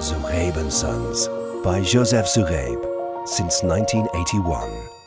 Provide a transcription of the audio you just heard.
Zuhaib and Sons by Joseph Zuhaib since 1981.